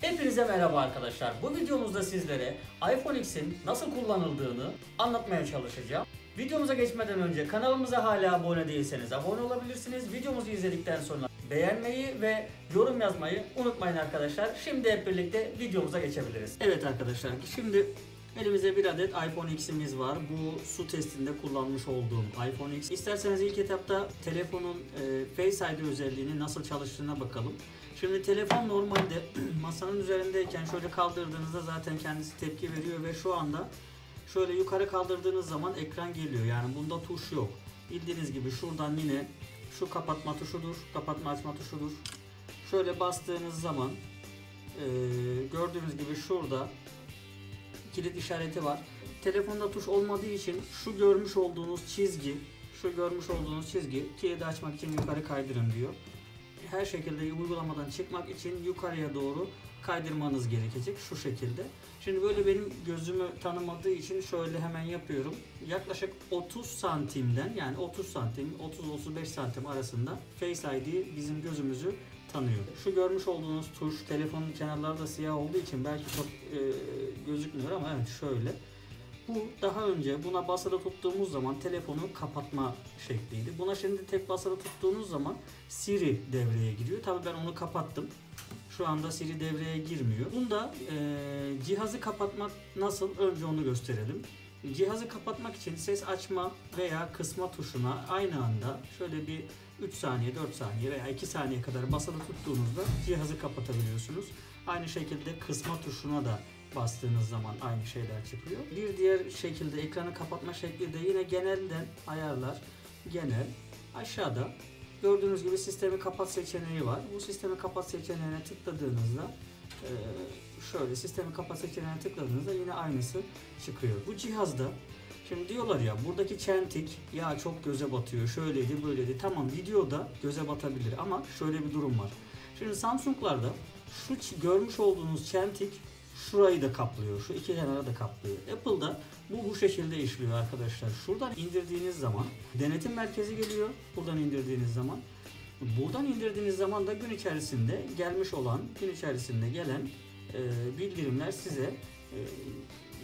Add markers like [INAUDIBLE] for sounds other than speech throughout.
Hepinize merhaba arkadaşlar. Bu videomuzda sizlere iPhone X'in nasıl kullanıldığını anlatmaya çalışacağım. Videomuza geçmeden önce kanalımıza hala abone değilseniz abone olabilirsiniz. Videomuzu izledikten sonra beğenmeyi ve yorum yazmayı unutmayın arkadaşlar. Şimdi hep birlikte videomuza geçebiliriz. Evet arkadaşlar şimdi elimizde bir adet iPhone X'imiz var. Bu su testinde kullanmış olduğum iPhone X. İsterseniz ilk etapta telefonun e, Face ID özelliğini nasıl çalıştığına bakalım. Şimdi telefon normalde [CLEARS THROAT] masanın üzerindeyken şöyle kaldırdığınızda zaten kendisi tepki veriyor ve şu anda şöyle yukarı kaldırdığınız zaman ekran geliyor. Yani bunda tuş yok. Bildiğiniz gibi şuradan yine şu kapatma tuşudur, kapatma açma tuşudur. Şöyle bastığınız zaman e, gördüğünüz gibi şurada kilit işareti var. Telefonda tuş olmadığı için şu görmüş olduğunuz çizgi, şu görmüş olduğunuz çizgi kilidi açmak için yukarı kaydırın diyor. Her şekilde uygulamadan çıkmak için yukarıya doğru kaydırmanız gerekecek şu şekilde. Şimdi böyle benim gözümü tanımadığı için şöyle hemen yapıyorum. Yaklaşık 30 santimden yani 30 santim 30-35 santim arasında Face ID bizim gözümüzü tanıyor. Şu görmüş olduğunuz tuş telefonun kenarları da siyah olduğu için belki çok e, gözükmüyor ama evet şöyle. Bu daha önce buna basılı tuttuğumuz zaman telefonu kapatma şekliydi. Buna şimdi tek basılı tuttuğunuz zaman Siri devreye giriyor. Tabii ben onu kapattım. Şu anda Siri devreye girmiyor. Bunda e, cihazı kapatmak nasıl? Önce onu gösterelim. Cihazı kapatmak için ses açma veya kısma tuşuna aynı anda şöyle bir 3 saniye, 4 saniye veya 2 saniye kadar basılı tuttuğunuzda cihazı kapatabiliyorsunuz. Aynı şekilde kısma tuşuna da bastığınız zaman aynı şeyler çıkıyor. Bir diğer şekilde ekranı kapatma şekli de yine genelden ayarlar. Genel aşağıda gördüğünüz gibi sistemi kapat seçeneği var. Bu sistemi kapat seçeneğine tıkladığınızda şöyle sistemi kapat seçeneğine tıkladığınızda yine aynısı çıkıyor. Bu cihazda Şimdi diyorlar ya buradaki çentik ya çok göze batıyor şöyleydi böyleydi. Tamam videoda göze batabilir ama şöyle bir durum var. Şimdi Samsung'larda şu görmüş olduğunuz çentik şurayı da kaplıyor. Şu iki kenarı da kaplıyor. Apple'da bu bu şekilde işliyor arkadaşlar. Şuradan indirdiğiniz zaman denetim merkezi geliyor. Buradan indirdiğiniz zaman Buradan indirdiğiniz zaman da gün içerisinde gelmiş olan, gün içerisinde gelen e, bildirimler size e,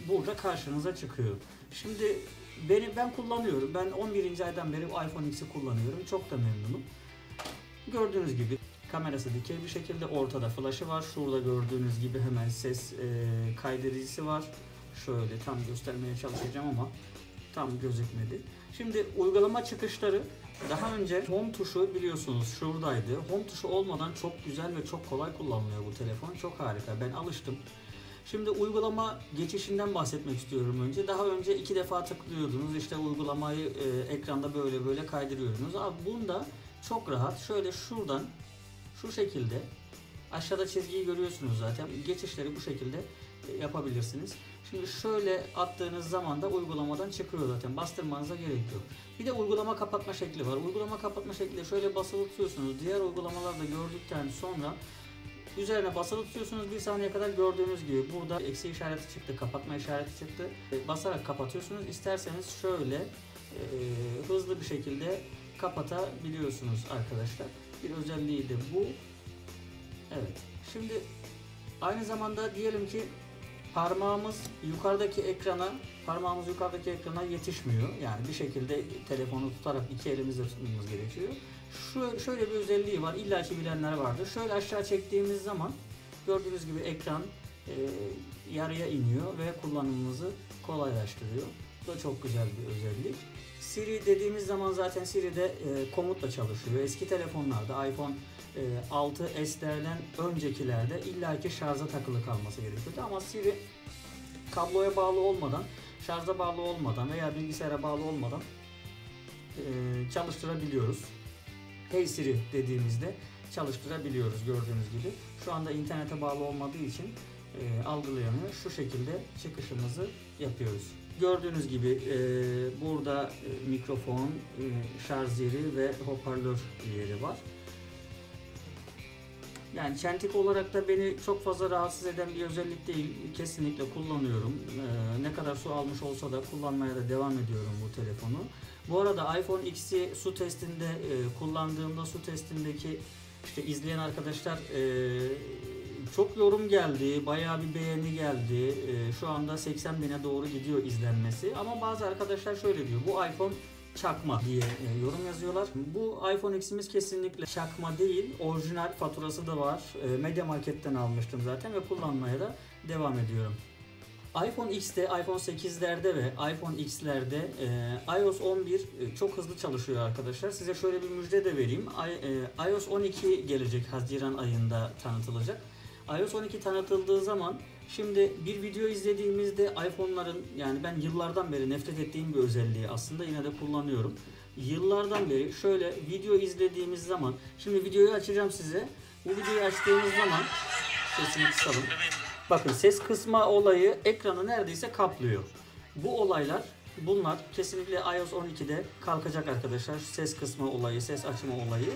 burada karşınıza çıkıyor. Şimdi beni ben kullanıyorum. Ben 11. aydan beri iPhone X'i kullanıyorum. Çok da memnunum. Gördüğünüz gibi kamerası dikey bir şekilde ortada flaşı var. Şurada gördüğünüz gibi hemen ses e, kaydedicisi var. Şöyle tam göstermeye çalışacağım ama tam gözükmedi. Şimdi uygulama çıkışları daha önce home tuşu biliyorsunuz şuradaydı. Home tuşu olmadan çok güzel ve çok kolay kullanılıyor bu telefon. Çok harika. Ben alıştım. Şimdi uygulama geçişinden bahsetmek istiyorum önce. Daha önce iki defa tıklıyordunuz. İşte uygulamayı e, ekranda böyle böyle kaydırıyordunuz. Abi bunda çok rahat. Şöyle şuradan şu şekilde aşağıda çizgiyi görüyorsunuz zaten. Geçişleri bu şekilde e, yapabilirsiniz. Şimdi şöyle attığınız zaman da uygulamadan çıkıyor zaten. Bastırmanıza gerek yok. Bir de uygulama kapatma şekli var. Uygulama kapatma şekli şöyle basılı tutuyorsunuz. Diğer uygulamalarda gördükten sonra Üzerine basılı tutuyorsunuz bir saniye kadar gördüğünüz gibi burada eksi işareti çıktı, kapatma işareti çıktı. E, Basarak kapatıyorsunuz. İsterseniz şöyle e, hızlı bir şekilde kapatabiliyorsunuz arkadaşlar. Bir özelliği de bu. Evet. Şimdi aynı zamanda diyelim ki parmağımız yukarıdaki ekrana parmağımız yukarıdaki ekrana yetişmiyor. Yani bir şekilde telefonu tutarak iki elimizle tutmamız gerekiyor. Şu şöyle bir özelliği var. İlla ki bilenler vardır. Şöyle aşağı çektiğimiz zaman gördüğünüz gibi ekran e, yarıya iniyor ve kullanımımızı kolaylaştırıyor. Da çok güzel bir özellik. Siri dediğimiz zaman zaten Siri'de e, komutla çalışıyor. Eski telefonlarda iPhone e, 6s'lerden öncekilerde illaki şarja takılı kalması gerekiyordu ama Siri kabloya bağlı olmadan, şarja bağlı olmadan veya bilgisayara bağlı olmadan e, çalıştırabiliyoruz. Hey Siri dediğimizde çalıştırabiliyoruz gördüğünüz gibi. Şu anda internete bağlı olmadığı için e, algılayamıyor. Şu şekilde çıkışımızı yapıyoruz. Gördüğünüz gibi e, burada e, mikrofon, e, şarj yeri ve hoparlör yeri var. Yani çentik olarak da beni çok fazla rahatsız eden bir özellik değil. Kesinlikle kullanıyorum. Ee, ne kadar su almış olsa da kullanmaya da devam ediyorum bu telefonu. Bu arada iPhone X'i su testinde e, kullandığımda su testindeki işte izleyen arkadaşlar e, çok yorum geldi, bayağı bir beğeni geldi. Ee, şu anda 80 bine doğru gidiyor izlenmesi. Ama bazı arkadaşlar şöyle diyor, bu iPhone çakma diye e, yorum yazıyorlar. Bu iPhone X'imiz kesinlikle çakma değil, orijinal faturası da var. E, Media Market'ten almıştım zaten ve kullanmaya da devam ediyorum. iPhone X'te, iPhone 8'lerde ve iPhone X'lerde e, iOS 11 e, çok hızlı çalışıyor arkadaşlar. Size şöyle bir müjde de vereyim. I, e, iOS 12 gelecek Haziran ayında tanıtılacak. iOS 12 tanıtıldığı zaman şimdi bir video izlediğimizde iPhone'ların yani ben yıllardan beri nefret ettiğim bir özelliği aslında yine de kullanıyorum. Yıllardan beri şöyle video izlediğimiz zaman şimdi videoyu açacağım size. Bu videoyu açtığımız zaman sesini kısalım. Bakın ses kısma olayı ekranı neredeyse kaplıyor. Bu olaylar bunlar kesinlikle iOS 12'de kalkacak arkadaşlar. Ses kısma olayı, ses açma olayı.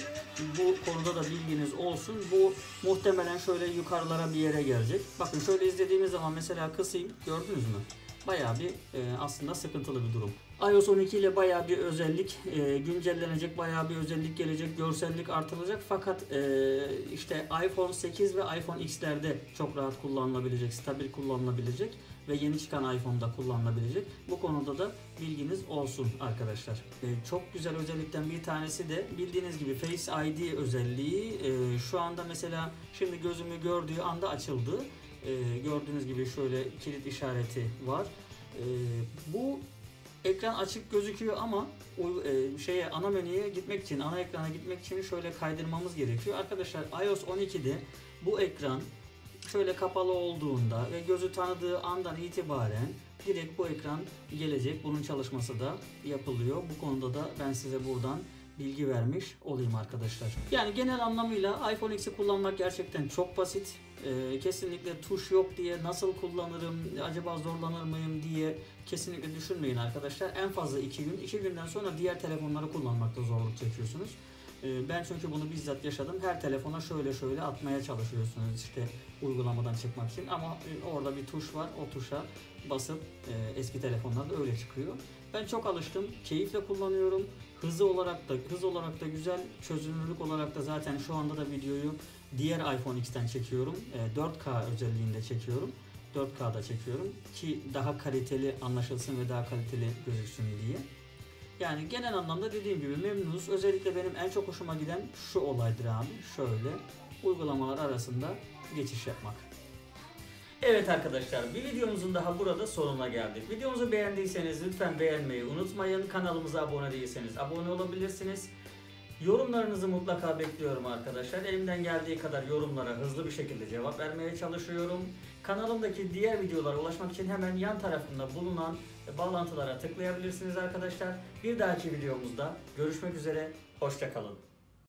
Bu konuda da bilginiz olsun. Bu muhtemelen şöyle yukarılara bir yere gelecek. Bakın şöyle izlediğimiz zaman mesela kısayım gördünüz mü? Bayağı bir e, aslında sıkıntılı bir durum. iOS 12 ile bayağı bir özellik e, güncellenecek, bayağı bir özellik gelecek, görsellik artırılacak. Fakat e, işte iPhone 8 ve iPhone X'lerde çok rahat kullanılabilecek, stabil kullanılabilecek ve yeni çıkan iPhone'da kullanılabilecek. Bu konuda da bilginiz olsun arkadaşlar. E, çok güzel özellikten bir tanesi de bildiğiniz gibi Face ID özelliği. E, şu anda mesela şimdi gözümü gördüğü anda açıldı. E, gördüğünüz gibi şöyle kilit işareti var. E, bu ekran açık gözüküyor ama o e, şeye ana menüye gitmek için, ana ekrana gitmek için şöyle kaydırmamız gerekiyor. Arkadaşlar iOS 12'de bu ekran şöyle kapalı olduğunda ve gözü tanıdığı andan itibaren direkt bu ekran gelecek. Bunun çalışması da yapılıyor. Bu konuda da ben size buradan bilgi vermiş olayım arkadaşlar. Yani genel anlamıyla iPhone X'i kullanmak gerçekten çok basit. Ee, kesinlikle tuş yok diye nasıl kullanırım, acaba zorlanır mıyım diye kesinlikle düşünmeyin arkadaşlar. En fazla 2 gün, 2 günden sonra diğer telefonları kullanmakta zorluk çekiyorsunuz. Ee, Ben çünkü bunu bizzat yaşadım. Her telefona şöyle şöyle atmaya çalışıyorsunuz işte uygulamadan çıkmak için. Ama e, orada bir tuş var. O tuşa basıp e, eski telefonlarda öyle çıkıyor. Ben çok alıştım. Keyifle kullanıyorum. Hızı olarak da hız olarak da güzel. Çözünürlük olarak da zaten şu anda da videoyu diğer iPhone X'ten çekiyorum. E, 4K özelliğinde çekiyorum. 4K'da çekiyorum ki daha kaliteli anlaşılsın ve daha kaliteli gözüksün diye. Yani genel anlamda dediğim gibi memnunuz. Özellikle benim en çok hoşuma giden şu olaydır abi. Şöyle uygulamalar arasında geçiş yapmak. Evet arkadaşlar bir videomuzun daha burada sonuna geldik. Videomuzu beğendiyseniz lütfen beğenmeyi unutmayın. Kanalımıza abone değilseniz abone olabilirsiniz. Yorumlarınızı mutlaka bekliyorum arkadaşlar. Elimden geldiği kadar yorumlara hızlı bir şekilde cevap vermeye çalışıyorum. Kanalımdaki diğer videolara ulaşmak için hemen yan tarafında bulunan bağlantılara tıklayabilirsiniz arkadaşlar. Bir dahaki videomuzda görüşmek üzere. Hoşçakalın.